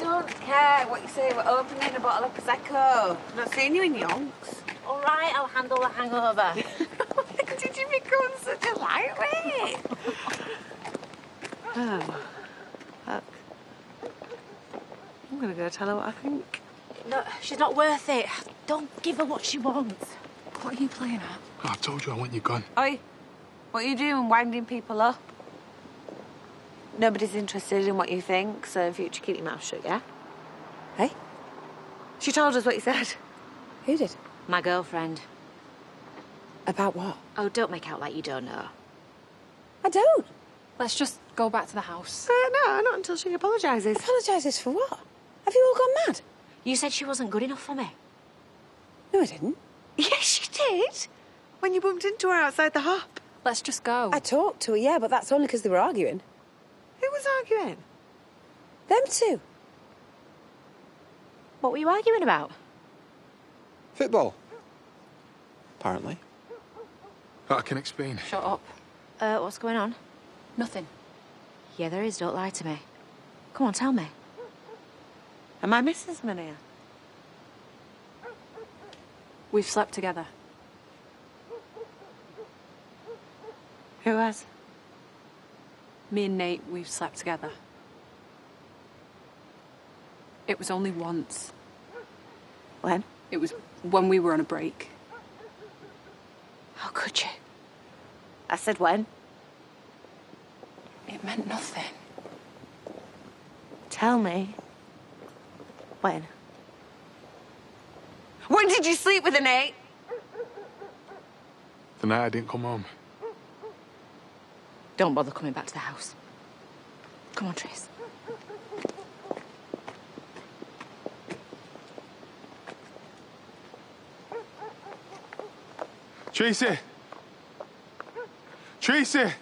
don't care what you say. We're opening a bottle of Prosecco. I'm not seeing you in yonks. All right, I'll handle the hangover. Did you become such a lightweight? oh, fuck. I'm gonna go tell her what I think. no, she's not worth it. Don't give her what she wants. What are you playing at? Oh, I told you I want you gone. Oi, what are you doing winding people up? Nobody's interested in what you think, so in future keep your mouth shut, yeah? Hey? She told us what you said. Who did? My girlfriend. About what? Oh, don't make out like you don't know. I don't. Let's just go back to the house. Uh, no, not until she apologises. Apologises for what? Have you all gone mad? You said she wasn't good enough for me. No, I didn't. Yes, she did. When you bumped into her outside the hop. Let's just go. I talked to her, yeah, but that's only because they were arguing. Who was arguing? Them two. What were you arguing about? Football. Apparently. I can explain. Shut up. Uh, what's going on? Nothing. Yeah, there is. Don't lie to me. Come on, tell me. Am I Mrs. Mania? We've slept together. Who has? Me and Nate, we've slept together. It was only once. When? It was when we were on a break. How could you? I said when. It meant nothing. Tell me. When? When did you sleep with Nate? The night I didn't come home. Don't bother coming back to the house. Come on, Trace. Tracy! Tracy!